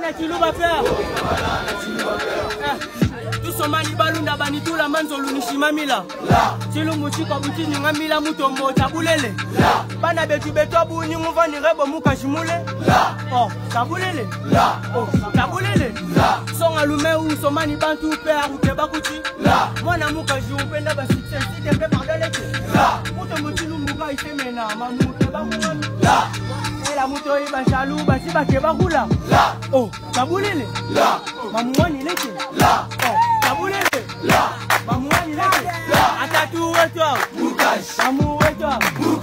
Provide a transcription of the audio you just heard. na kiluba pea eh, tusomani balunda banitula manzolu nishimamila cilungu cikwa bucinyunga mila mutombo tabulele bana betu betu abunyungu vanirebo mukashimule o oh, tabulele o oh, tabulele songa lume usomani bantu pe arute bakuti mwana mukaji upenda basukse sitempe pardolete mutombo cilungu kaisemena mamute bakungami bala moto oyi bashalu basi bake bahula o oh, babulile mamuwanileke oh, babulile mamuwanileke atatu wetwa mamu wetwa